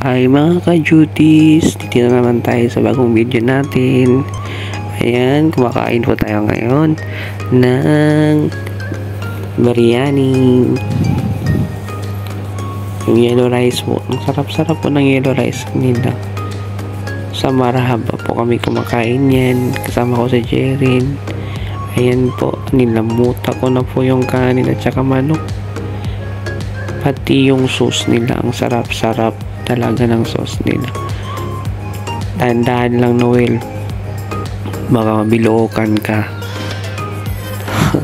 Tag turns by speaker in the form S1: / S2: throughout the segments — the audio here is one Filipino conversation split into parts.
S1: Hi mga ka-duties, dito na naman tayo sa bagong video natin. Ayan, kumakain po tayo ngayon ng biryani. Yung yellow rice po. Ang sarap-sarap po ng yellow rice nila. Sa Marahaba po kami kumakain yan. Kasama ko si Jerin. Ayan po, nilamuta ko na po yung kanin at saka manok. Pati yung sauce nila, ang sarap-sarap talaga ng sauce nila. Tandaan lang Noel, baka mabilokan ka.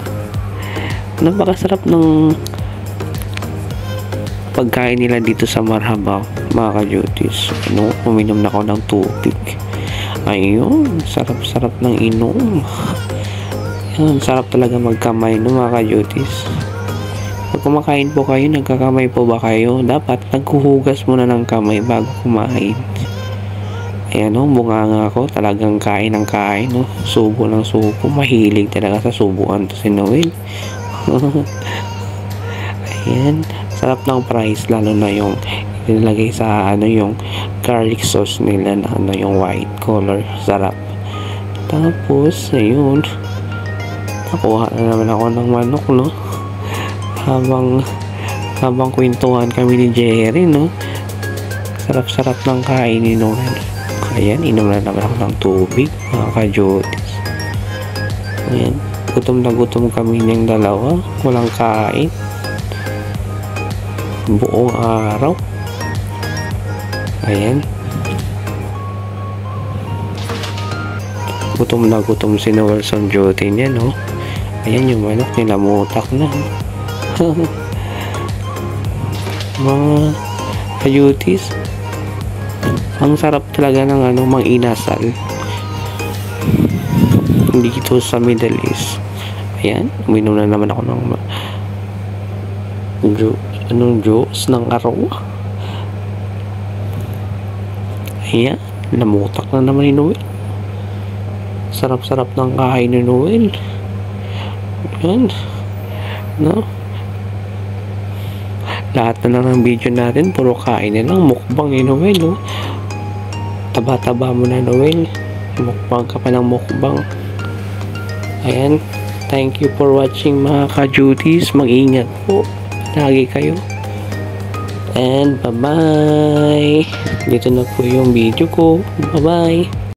S1: Napakasarap ng pagkain nila dito sa Marhaba, mga ka-duties. Ano, uminom na ako ng tubig. Ayun, sarap-sarap ng inom. Yan, sarap talaga magkamay no mga ka-duties. Kumakain po kayo, nagkakamay po ba kayo? Dapat naghuhugas muna ng kamay bago kumain. Ayan o, bunga nga ako. Talagang kain ng kain. No? Subo ng subo. Mahilig talaga sa subuan to si Noel. Ayan. Sarap ng price. Lalo na yung nilagay sa ano yung garlic sauce nila na ano yung white color. Sarap. Tapos, ayun. Nakuha na naman ako ng manok, no? Habang habang kwentuhan kami ni Jerry no? Sarap-sarap ng kain ni Noel. Ayan inom na naman ako ng tubig mga kajotis ayan. Gutom na gutom kami niyang dalawa. Walang kain. Buong araw. Ayan. Gutom na gutom si sa duty niya no? Ayan yung manok nilamutak na mga kayutis. Ang sarap talaga ng ano mang inasal dito sa Middle East. Ayan uminom na naman ako ng juice anong juice ng araw ayan namutak na naman ni Noel. Sarap sarap ng kain ni Noel. Ayan no lahat na lang ng video natin puro kain na lang mukbang eh Noel oh. taba-taba mo na Noel. Mukbang ka pa ng mukbang. Ayan thank you for watching mga ka-duties. Mag-ingat po. Lagi kayo. And bye bye dito na po yung video ko. Bye bye